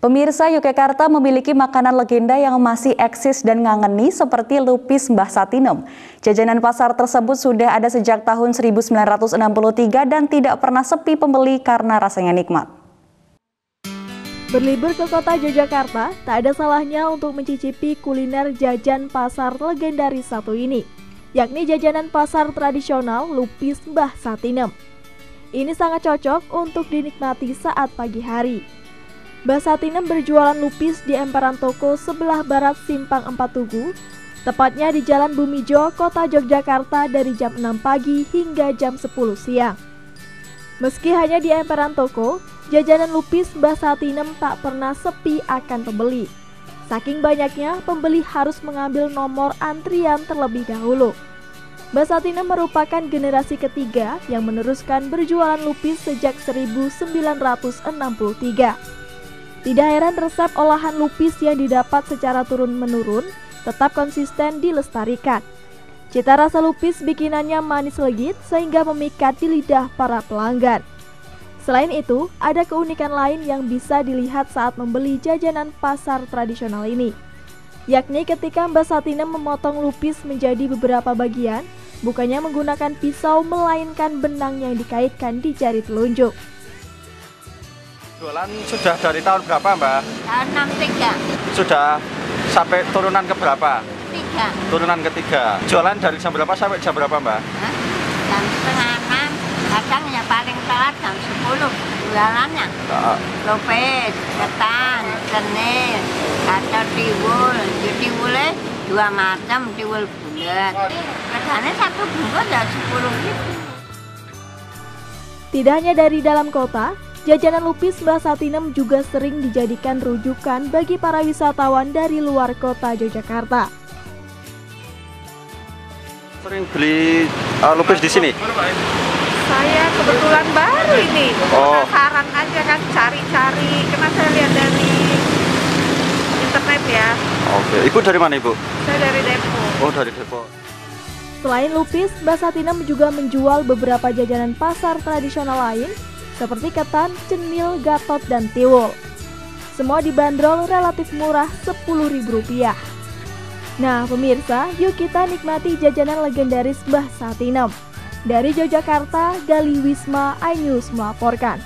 Pemirsa Yogyakarta memiliki makanan legenda yang masih eksis dan ngangeni seperti lupis Mbah Satinem. Jajanan pasar tersebut sudah ada sejak tahun 1963 dan tidak pernah sepi pembeli karena rasanya nikmat. Berlibur ke kota Yogyakarta, tak ada salahnya untuk mencicipi kuliner jajan pasar legendaris satu ini, yakni jajanan pasar tradisional lupis Mbah Satinem. Ini sangat cocok untuk dinikmati saat pagi hari. Mbak Satinem berjualan lupis di emperan toko sebelah barat Simpang Empat Tugu, tepatnya di Jalan Bumijo, Kota Yogyakarta dari jam 6 pagi hingga jam 10 siang. Meski hanya di emperan toko, jajanan lupis Mbak Satinem tak pernah sepi akan pembeli. Saking banyaknya, pembeli harus mengambil nomor antrian terlebih dahulu. Mbak Satinem merupakan generasi ketiga yang meneruskan berjualan lupis sejak 1963. Tidak heran resep olahan lupis yang didapat secara turun-menurun tetap konsisten dilestarikan. Cita rasa lupis bikinannya manis legit sehingga memikat di lidah para pelanggan. Selain itu, ada keunikan lain yang bisa dilihat saat membeli jajanan pasar tradisional ini. Yakni ketika Mbak Satina memotong lupis menjadi beberapa bagian, bukannya menggunakan pisau melainkan benang yang dikaitkan di jari telunjuk. Jualan sudah dari tahun berapa Mbak? Tahun 63. Sudah sampai turunan ke berapa? Tiga. Turunan ketiga. Jualan dari jam berapa sampai jam berapa Mbak? Hah? Jam setengah enam. Kadang ya paling telat jam sepuluh. Jualannya. Nah, Lopes, ketan, senil, kacau tiwul. Tiwulnya dua macam, tiwul bulat. Regane satu bungkus ya sepuluh ribu. Tidak hanya dari dalam kota, Jajanan lupis Mbah Satinem juga sering dijadikan rujukan bagi para wisatawan dari luar kota Yogyakarta. Sering beli uh, lupis di sini? Saya kebetulan baru ini, Oh. penasaran aja kan cari-cari, karena saya lihat dari internet ya. Oke, Ibu dari mana Ibu? Saya dari Depok. Oh dari Depok. Selain lupis, Mbah Satinem juga menjual beberapa jajanan pasar tradisional lain seperti ketan, cenil, gatot, dan tiwul. Semua dibanderol relatif murah Rp10.000. Nah, pemirsa, yuk kita nikmati jajanan legendaris Mbah Satinem. Dari Yogyakarta, Gali Wisma, iNews melaporkan.